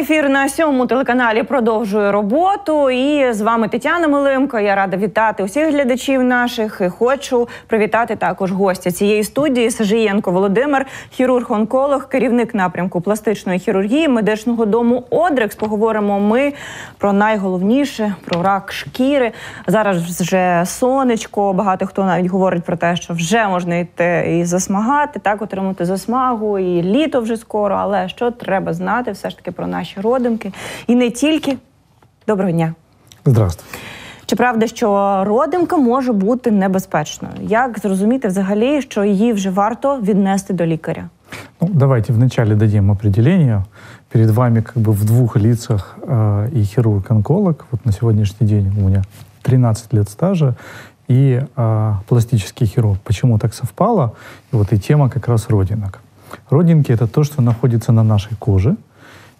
Ефір на сьомому телеканалі продовжує роботу. І з вами Тетяна Милимко. Я рада вітати усіх глядачів наших. І Хочу привітати також гостя цієї студії Сажієнко Володимир, хірург-онколог, керівник напрямку пластичної хірургії медичного дому Одрекс. Поговоримо ми про найголовніше про рак шкіри. Зараз вже сонечко. Багато хто навіть говорить про те, що вже можна йти і засмагати, так отримати засмагу, і літо вже скоро. Але що треба знати, все ж таки про наші родинки. І не тільки. Доброго дня. Здравствуйте. Чи правда, що родимка може бути небезпечною? Як зрозуміти взагалі, що її вже варто віднести до лікаря? Ну, давайте вначале дадим определение. Перед вами как бы в двух лицах э, и хирург-онколог. Вот на сегодняшний день у меня 13 лет стажа и э, пластический хирург. Почему так совпало? И вот и тема как раз родинок. Родинки — это то, что находится на нашей коже —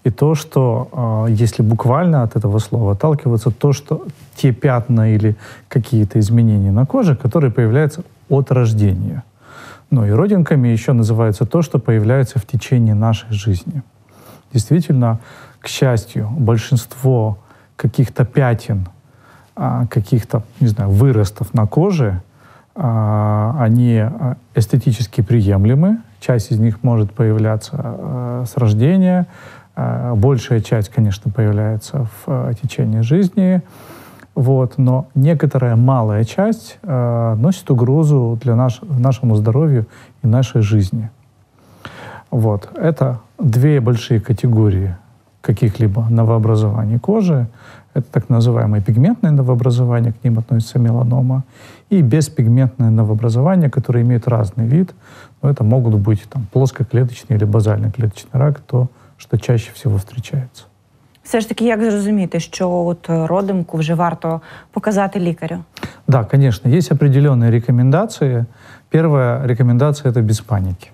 и то, что, а, если буквально от этого слова отталкиваться, то, что те пятна или какие-то изменения на коже, которые появляются от рождения. Ну и родинками еще называется то, что появляется в течение нашей жизни. Действительно, к счастью, большинство каких-то пятен, а, каких-то, не знаю, выростов на коже, а, они эстетически приемлемы. Часть из них может появляться с рождения, большая часть, конечно, появляется в э, течение жизни, вот, но некоторая малая часть э, носит угрозу для наш, нашему здоровью и нашей жизни. Вот. Это две большие категории каких-либо новообразований кожи. Это так называемое пигментное новообразование, к ним относится меланома, и беспигментное новообразование, которые имеют разный вид. Но это могут быть там, плоскоклеточный или базальный клеточный рак, то що чаще всього встречається. Все ж таки, як зрозуміти, що от родимку вже варто показати лікарю? Да, конечно, есть определенные рекомендации. Первая рекомендация – это без паники.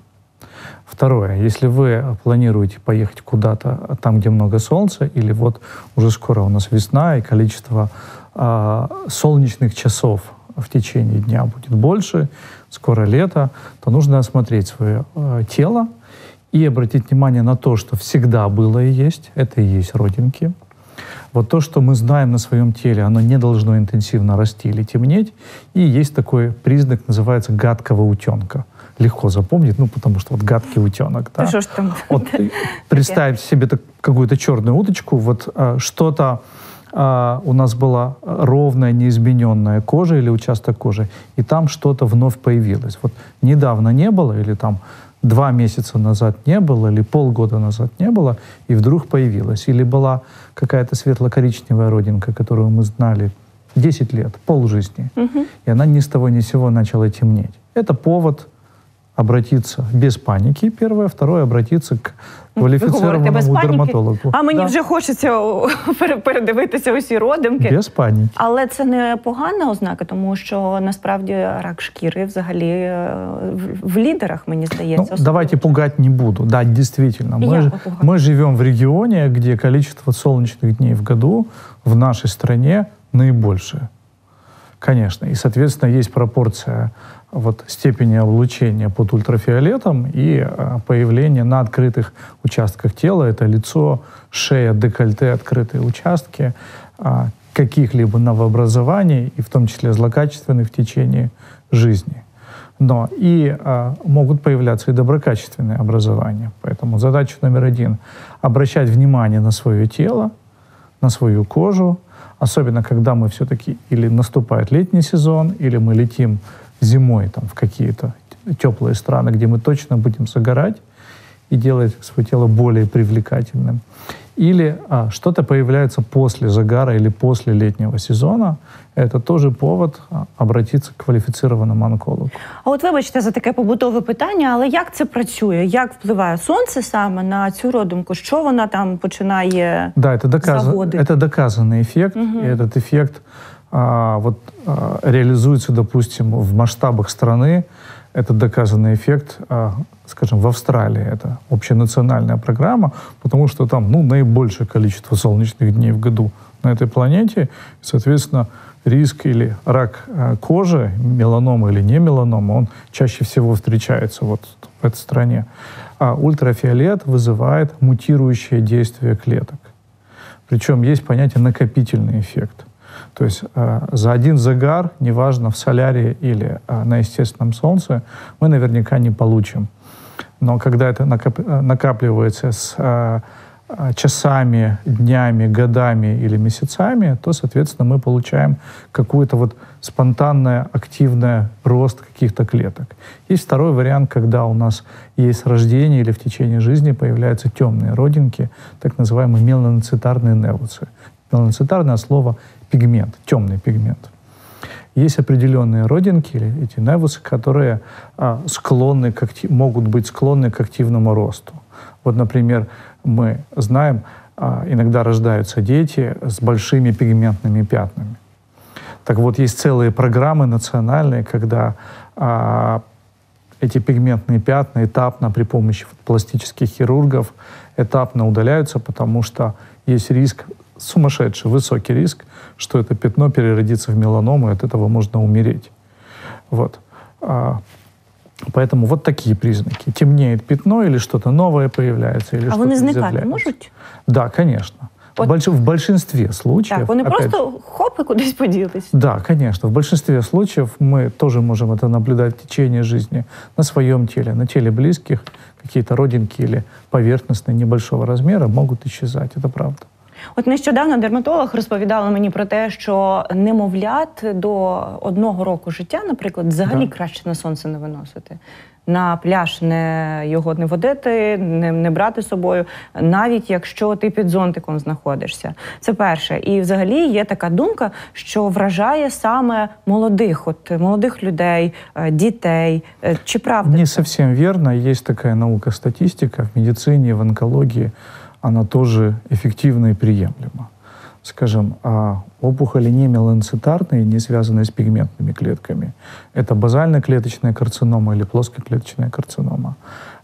Второе, если вы планируете поехать куда-то там, где много солнца, или вот уже скоро у нас весна, и количество э, солнечных часов в течение дня будет больше, скоро лето, то нужно осмотреть свое э, тело, и обратить внимание на то, что всегда было и есть, это и есть родинки. Вот то, что мы знаем на своем теле, оно не должно интенсивно расти или темнеть. И есть такой признак, называется гадкого утенка. Легко запомнить, ну, потому что вот гадкий утенок. Да? что ж там? Вот представь себе какую-то черную удочку, вот а, что-то а, у нас была ровная, неизмененная кожа или участок кожи, и там что-то вновь появилось. Вот недавно не было, или там два месяца назад не было, или полгода назад не было, и вдруг появилась. Или была какая-то светло-коричневая родинка, которую мы знали 10 лет, полжизни, угу. и она ни с того ни с сего начала темнеть. Это повод обратиться без паніки, перше, второе обратиться к кваліфіцированому дерматологу. А мені да. вже хочеться передивитися усі родимки. Без паніки. Але це не погана ознака, тому що насправді рак шкіри взагалі е, в лідерах, мені здається. Ну, давайте пугать не буду. Да, действительно. Мы, мы живем в регионе, где количество солнечных дней в году в нашей стране наибольшее. Конечно. И, соответственно, есть пропорция вот степени облучения под ультрафиолетом и а, появление на открытых участках тела, это лицо, шея, декольте, открытые участки, а, каких-либо новообразований, и в том числе злокачественных в течение жизни. Но и а, могут появляться и доброкачественные образования. Поэтому задача номер один — обращать внимание на свое тело, на свою кожу, особенно когда мы все-таки или наступает летний сезон, или мы летим зимой там, в какие-то теплые страны, где мы точно будем загорать и делать свое тело более привлекательным. Или а, что-то появляется после загара или после летнего сезона, это тоже повод а, обратиться к кваліфіцированому онкологу. А от вибачте за таке побутове питання, але як це працює? Як впливає сонце саме на цю родинку? Що вона там починає да, это доказ... заводити? Это доказанный эффект. Угу. И этот эффект а, вот, а, реализуется, допустим, в масштабах страны. это доказанный эффект, а, скажем, в Австралии. Это общенациональная программа, потому что там ну, наибольшее количество солнечных дней в году на этой планете. Соответственно, риск или рак э, кожи, меланома или не меланома, он чаще всего встречается вот в этой стране. А ультрафиолет вызывает мутирующее действие клеток. Причем есть понятие накопительный эффект. То есть э, за один загар, неважно в солярии или э, на естественном солнце, мы наверняка не получим. Но когда это накоп, э, накапливается с э, э, часами, днями, годами или месяцами, то, соответственно, мы получаем какую-то вот спонтанное, активное рост каких-то клеток. Есть второй вариант, когда у нас есть рождение или в течение жизни появляются темные родинки, так называемые меланоцитарные невусы. Меланоцитарное слово пигмент, темный пигмент. Есть определенные родинки, или эти невусы, которые а, склонны к актив, могут быть склонны к активному росту. Вот, например, мы знаем, а, иногда рождаются дети с большими пигментными пятнами. Так вот, есть целые программы национальные, когда а, эти пигментные пятна этапно при помощи пластических хирургов этапно удаляются, потому что есть риск, сумасшедший, высокий риск, что это пятно переродится в меланому, и от этого можно умереть. Вот. А, поэтому вот такие признаки. Темнеет пятно или что-то новое появляется. Или а вони зникати можуть? Да, конечно. От... В, больш... в большинстве случаев... Так, вони просто хоп и кудись поділись. Да, конечно. В большинстве случаев мы тоже можем это наблюдать в течение жизни на своем теле, на теле близких. Какие-то родинки или поверхностные небольшого размера могут исчезать. Это правда. От нещодавно дерматолог розповідала мені про те, що немовлят до одного року життя, наприклад, взагалі да. краще на сонце не виносити. На пляж не його не водити, не не брати з собою, навіть якщо ти під зонтиком знаходишся. Це перше. І взагалі є така думка, що вражає саме молодих, от молодих людей, дітей. Чи правда? Не зовсім вірно. Є така наука статистика в медицині, в онкології она тоже эффективна и приемлема. Скажем, а опухоли не меланцитарные, не связанные с пигментными клетками, это базально-клеточная карцинома или плоскоклеточная карцинома,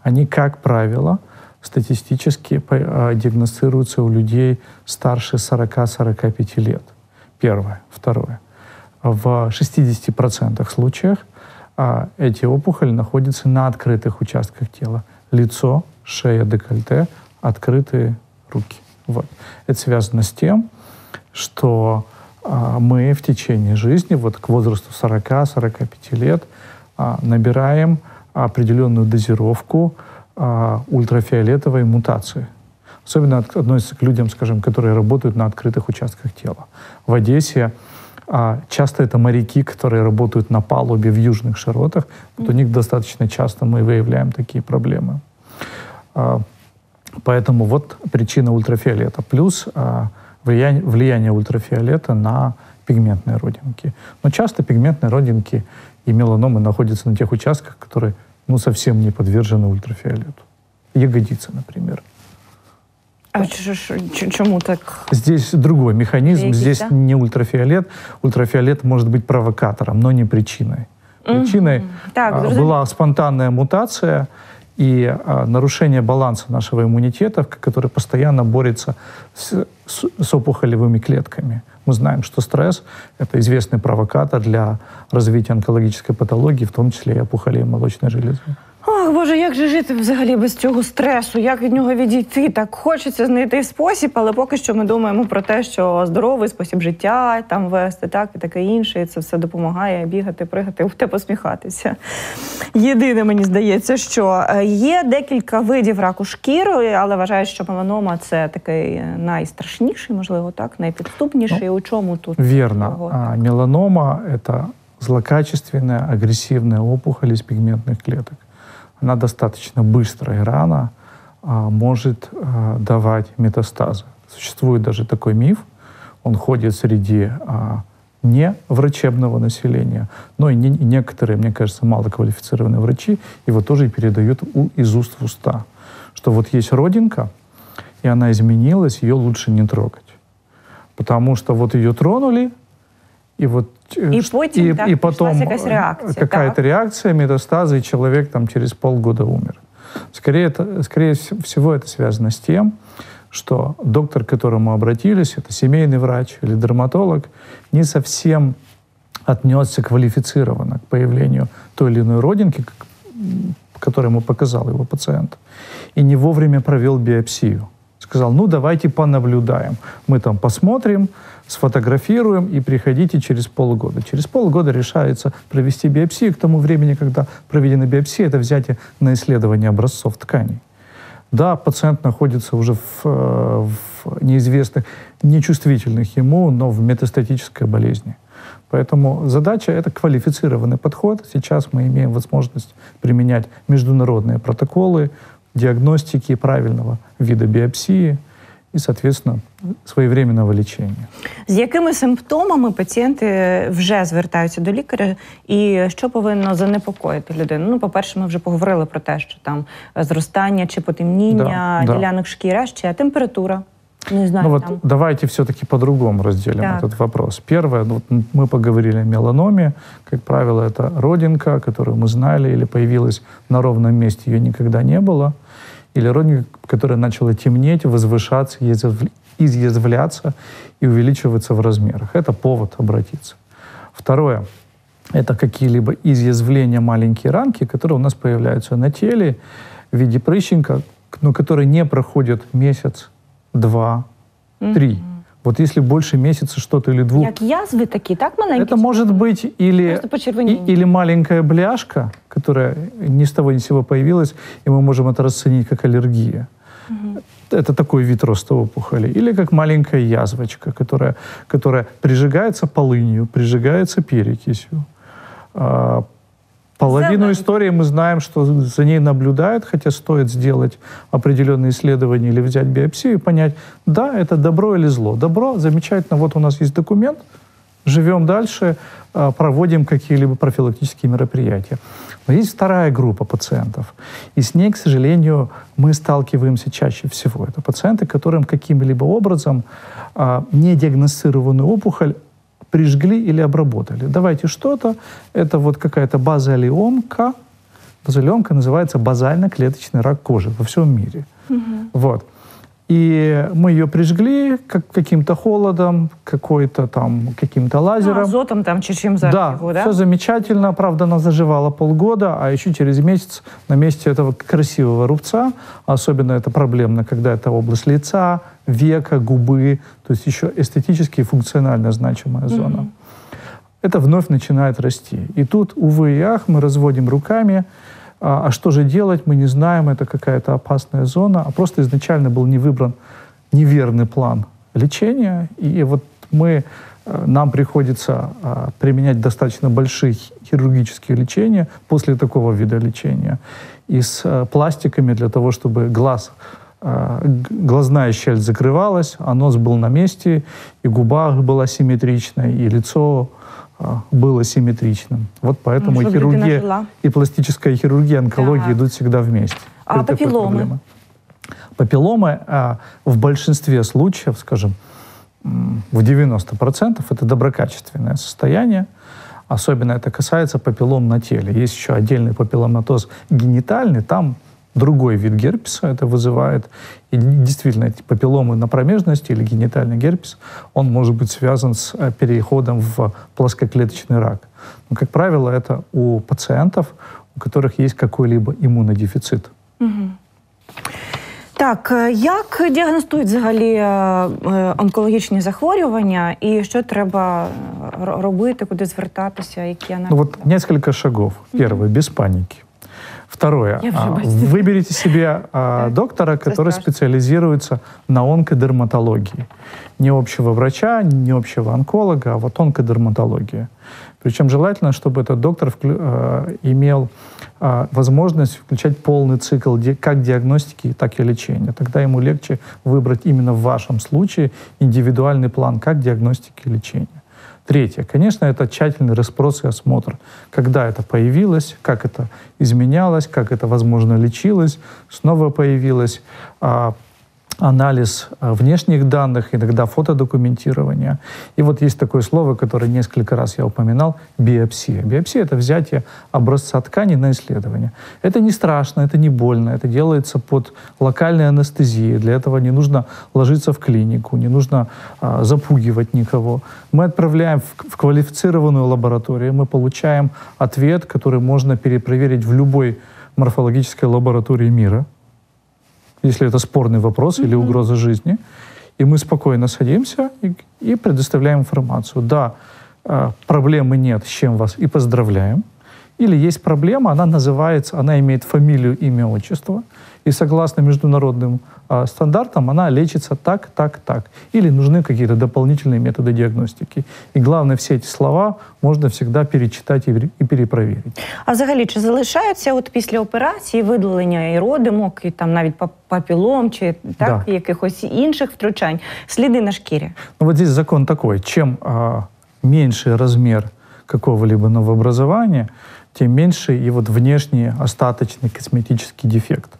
они, как правило, статистически а, диагностируются у людей старше 40-45 лет. Первое. Второе. В 60% случаев а, эти опухоли находятся на открытых участках тела. Лицо, шея, декольте — открытые руки. Вот. Это связано с тем, что а, мы в течение жизни, вот к возрасту 40-45 лет, а, набираем определенную дозировку а, ультрафиолетовой мутации. Особенно относится к людям, скажем, которые работают на открытых участках тела. В Одессе а, часто это моряки, которые работают на палубе в южных широтах. Вот у них достаточно часто мы выявляем такие проблемы. А, Поэтому вот причина ультрафиолета. Плюс а, влияние, влияние ультрафиолета на пигментные родинки. Но часто пигментные родинки и меланомы находятся на тех участках, которые ну, совсем не подвержены ультрафиолету. Ягодицы, например. А чему так? Здесь другой механизм. Який, Здесь да? не ультрафиолет. Ультрафиолет может быть провокатором, но не причиной. Причиной mm -hmm. так, а, была спонтанная мутация, и а, нарушение баланса нашего иммунитета, который постоянно борется с, с, с опухолевыми клетками. Мы знаем, что стресс — это известный провокатор для развития онкологической патологии, в том числе и опухолей молочной железы. Ох, Боже, як же жити взагалі без цього стресу? Як від нього відійти? Так хочеться знайти спосіб, але поки що ми думаємо про те, що здоровий спосіб життя там вести, так і таке інше. І це все допомагає бігати, пригати, те посміхатися. Єдине, мені здається, що е, є декілька видів раку шкіри, але вважаю, що меланома це такий найстрашніший, можливо, так, найпідступніший. Ну, У чому тут? Вірно. А, меланома – це злокачественная, агрессивная опухоль из пигментных клеток она достаточно быстро и рано а, может а, давать метастазы. Существует даже такой миф, он ходит среди а, не врачебного населения, но и, не, некоторые, мне кажется, малоквалифицированные врачи его тоже передают у, из уст в уста, что вот есть родинка, и она изменилась, ее лучше не трогать. Потому что вот ее тронули, и вот э, и, потім, и, так, и потом реакция, какая-то реакция, метастазы, и человек там через полгода умер. Скорее, это, скорее всего, это связано с тем, что доктор, к которому обратились, это семейный врач или дерматолог, не совсем отнесся квалифицированно к появлению той или иной родинки, которую ему показал его пациент, и не вовремя провел биопсию. Сказал, ну давайте понаблюдаем. Мы там посмотрим, сфотографируем и приходите через полгода. Через полгода решается провести биопсию. К тому времени, когда проведена биопсия, это взятие на исследование образцов тканей. Да, пациент находится уже в, э, в неизвестных, нечувствительных ему, но в метастатической болезни. Поэтому задача — это квалифицированный подход. Сейчас мы имеем возможность применять международные протоколы диагностики правильного вида биопсии і, соответственно, своєвременного лічення. З якими симптомами пацієнти вже звертаються до лікаря, і що повинно занепокоїти людину? Ну, по-перше, ми вже поговорили про те, що там зростання чи потемніння да, ділянок да. шкіри, а ще температура. Не знаю, ну там. вот давайте все-таки по-другому разделим так. этот вопрос. Первое, ну, вот мы поговорили о меланоме. Как правило, это родинка, которую мы знали или появилась на ровном месте, ее никогда не было. Или родинка, которая начала темнеть, возвышаться, изъязвляться и увеличиваться в размерах. Это повод обратиться. Второе — это какие-либо изъязвления, маленькие ранки, которые у нас появляются на теле в виде прыщенка, но которые не проходят месяц, два, три. Вот если больше месяца что-то или двух... Як язви такі, так маленькі? Это может быть или, и- или маленькая бляшка, которая ни с того ни с сего появилась, и мы можем это расценить как аллергия. Это такой вид роста опухоли. Или как маленькая язвочка, которая, которая прижигается полынью, прижигается перекисью. Половину Зелень. истории мы знаем, что за ней наблюдают, хотя стоит сделать определенные исследования или взять биопсию и понять, да, это добро или зло. Добро, замечательно, вот у нас есть документ, живем дальше, а, проводим какие-либо профилактические мероприятия. Но есть вторая группа пациентов, и с ней, к сожалению, мы сталкиваемся чаще всего. Это пациенты, которым каким-либо образом а, недиагностированную опухоль прижгли или обработали. Давайте что-то. Это вот какая-то базалиомка. Базалиомка называется базально-клеточный рак кожи во всем мире. Вот. И мы ее прижгли как, каким-то холодом, какой-то там, каким-то Ну, лазером. азотом там чим зараз Да, його, да? все замечательно. Правда, она заживала полгода, а еще через месяц на месте этого красивого рубца, особенно это проблемно, когда это область лица, века, губы, то есть еще эстетически и функционально значимая зона. Это вновь начинает расти. И тут, увы и ах, мы разводим руками. А, а что же делать, мы не знаем, это какая-то опасная зона. А просто изначально был не выбран неверный план лечения. И вот мы, э, нам приходится а, применять достаточно большие хирургические лечения после такого вида лечения. И с э, пластиками для того, чтобы глаз г- глазная щель закрывалась, а нос был на месте, и губа была симметричной, и лицо было симметричным. Вот поэтому Ну, и хирургия, и пластическая хирургия, онкология Так. идут всегда вместе. А такой папилломы? проблеме. Папилломы а, в большинстве случаев, скажем, в 90% это доброкачественное состояние. Особенно это касается папиллом на теле. Есть еще отдельный папилломатоз генитальный, там другой вид герпеса это вызывает. И действительно, эти папилломы на промежности или генитальный герпес, он может быть связан с э, переходом в плоскоклеточный рак. Но, как правило, это у пациентов, у которых есть какой-либо иммунодефицит. Так, е, як діагностують взагалі е, е, онкологічні захворювання і що треба е, ро- робити, куди звертатися, які аналізи? Ну вот несколько шагов. Первое, без паники. Второе, а, выберите себе а, доктора, который специализируется на онкодерматологии. Не общего врача, не общего онколога, а вот онкодерматология. Причем желательно, чтобы этот доктор э, имел а, возможность включать полный цикл ди- как диагностики, так и лечения. Тогда ему легче выбрать именно в вашем случае индивидуальный план как диагностики и лечения. Третье. Конечно, это тщательный расспрос и осмотр. Когда это появилось, как это изменялось, как это, возможно, лечилось, снова появилось. Анализ э, внешних данных, иногда фотодокументирование. И вот есть такое слово, которое несколько раз я упоминал, биопсия. Биопсия — это взятие образца ткани на исследование. Это не страшно, это не больно, это делается под локальной анестезией. Для этого не нужно ложиться в клинику, не нужно а, запугивать никого. Мы отправляем в, в квалифицированную лабораторию, мы получаем ответ, который можно перепроверить в любой морфологической лаборатории мира — если это спорный вопрос mm-hmm. или угроза жизни. И мы спокойно садимся и, и предоставляем информацию. Да, э, проблемы нет, с чем вас и поздравляем. Или есть проблема, она называется, она имеет фамилию, имя, отчество. И согласно международным э, стандартам она лечится так, так, так. Или нужны какие-то дополнительные методы диагностики. И главное, все эти слова можна всегда перечитати і перепроверити. А взагалі, чи залишаються от після операції видалення і родимок, і там навіть папілом, чи так, да. якихось інших втручань, сліди на шкірі? Ну, вот здесь закон такой, чем а, меньше размер какого-либо новообразования, тем меньше и вот внешний остаточный косметический дефект.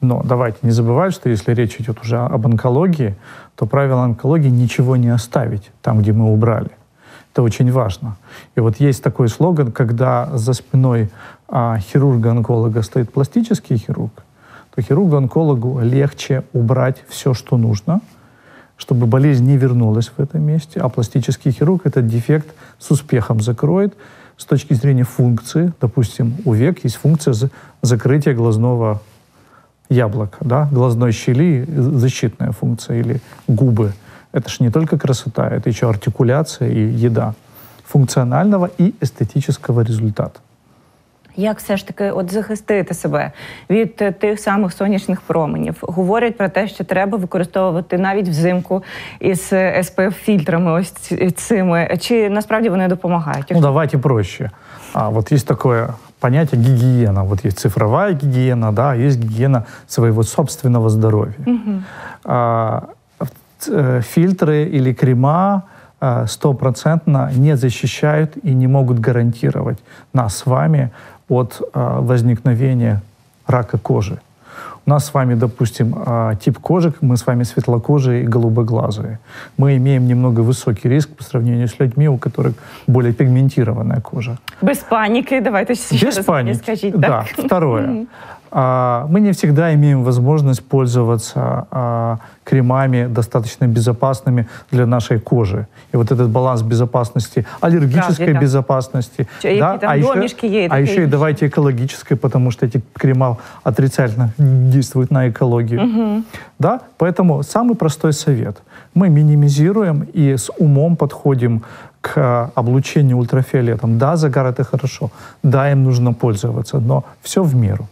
Но давайте не забывать, что если речь идет уже об онкологии, то правило онкологии ничего не оставить там, где мы убрали. Это очень важно. И вот есть такой слоган, когда за спиной а, хирурга-онколога стоит пластический хирург, то хирургу-онкологу легче убрать все, что нужно, чтобы болезнь не вернулась в этом месте, а пластический хирург этот дефект с успехом закроет с точки зрения функции. Допустим, у век есть функция закрытия глазного яблоко, да, глазной щели, защитная функция, или губы. Это же не только красота, это еще артикуляция и еда функционального и эстетического результата. Як все ж таки от захистити себе від тих самих сонячних променів? Говорять про те, що треба використовувати навіть взимку із spf фільтрами ось цими. Чи насправді вони допомагають? Ну давайте проще. А вот есть такое понятие гигиена. Вот есть цифровая гигиена, да, есть гигиена своего собственного здоровья. Угу. А, фильтры или крема стопроцентно не защищают и не могут гарантировать нас с вами от возникновения рака кожи. У нас с вами, допустим, а, тип кожи, мы с вами светлокожие и голубоглазые. Мы имеем немного высокий риск по сравнению с людьми, у которых более пигментированная кожа. Без паники, давайте еще Без паники. скажите. Да, второе. А, мы не всегда имеем возможность пользоваться а, кремами достаточно безопасными для нашей кожи. И вот этот баланс безопасности, аллергической Правда, безопасности, да, а, еще, есть, а еще и давайте экологической, потому что эти крема отрицательно действуют на экологию. Угу. Да? Поэтому самый простой совет. Мы минимизируем и с умом подходим к облучению ультрафиолетом. Да, загар это хорошо, да, им нужно пользоваться, но все в меру.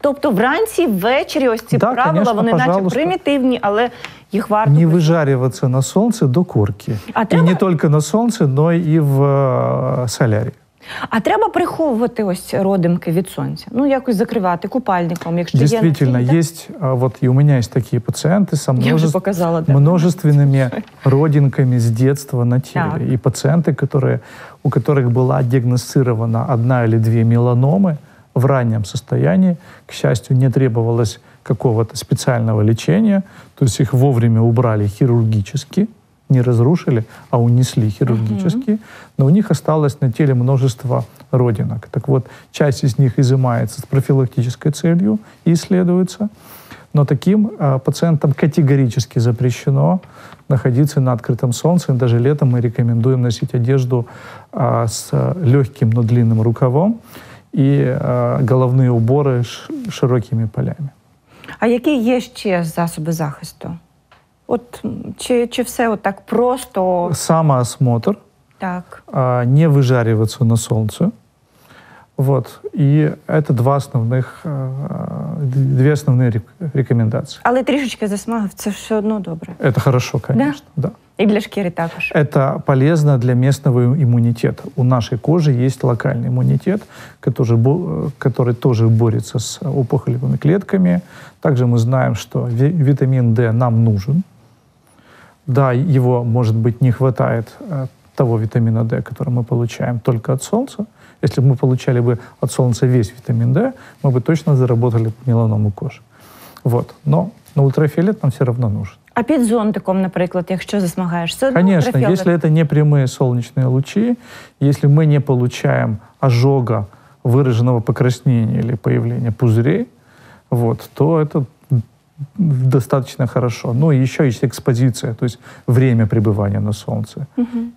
Тобто вранці, ввечері, ось ці да, правила, конечно, вони пожалуйста. наче примітивні, але їх варто не выжариваться на солнце до корки. А треба... І не тільки на сонці, но і в э, солярі. А треба приховувати ось родимки від сонця, ну якось закривати купальником, якщо Действительно, є есть, вот и у меня есть такие пациенты со множеств... показала, да. множественными родинками с детства на теле. Так. И пациенты, которые, у которых была диагностирована одна или две меланомы, в раннем состоянии. К счастью, не требовалось какого-то специального лечения, то есть их вовремя убрали хирургически, не разрушили, а унесли хирургически, угу. но у них осталось на теле множество родинок. Так вот, часть из них изымается с профилактической целью и исследуется, но таким э, пациентам категорически запрещено находиться на открытом солнце. Даже летом мы рекомендуем носить одежду э, с легким, но длинным рукавом, і е, головні убори широкими полями. А які є ще засоби захисту? От чи чи все от так просто? Самоосмотр. Так. Не выжариваться на солнце. Вот. И это два основних, две основные рекомендации. Але трішечки засмагав, це все одно добре. Это хорошо, конечно. Да? да. И для шкіры також. Это полезно для местного иммунитета. У нашей кожи есть локальный иммунитет, который, который тоже борется с опухолевыми клетками. Также мы знаем, что витамин D нам нужен. Да, его, может быть, не хватает э, того витамина D, который мы получаем только от солнца. Если бы мы получали бы от солнца весь витамин D, мы бы точно заработали меланому кожи. Вот. Но Но ультрафиолет нам все равно нужен. А під зонтиком, наприклад, якщо засмагаєш, це Конечно, ультрафіолет? если это не прямые солнечные лучи, если мы не получаем ожога, выраженного покраснения или появления пузырей, вот, то это достаточно хорошо. Ну, и еще есть экспозиция, то есть время пребывания на солнце.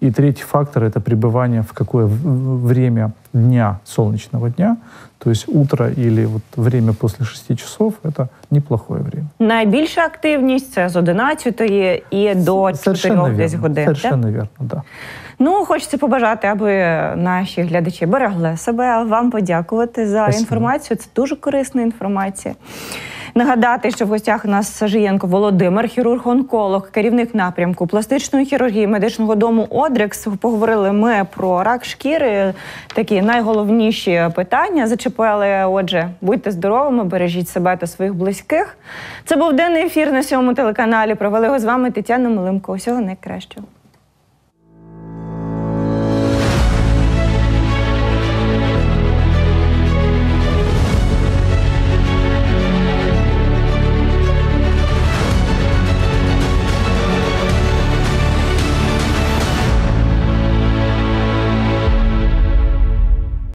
И третий фактор — это пребывание в какое в- время дня, солнечного дня, то есть утро или вот время после 6 часов — это неплохое время. Найбільша активність це з 11 і до 4 десь верно. годин. так? Совершенно верно, да. Ну, хочеться побажати, аби наші глядачі берегли себе, а вам подякувати за Спасибо. інформацію. Це дуже корисна інформація. Нагадати, що в гостях у нас Сажиєнко Володимир, хірург-онколог, керівник напрямку пластичної хірургії медичного дому Одрекс. Поговорили ми про рак шкіри. Такі найголовніші питання зачепили. Отже, будьте здоровими, бережіть себе та своїх близьких. Це був денний ефір на сьомому телеканалі. Провели його з вами Тетяна Милимко. Усього найкращого.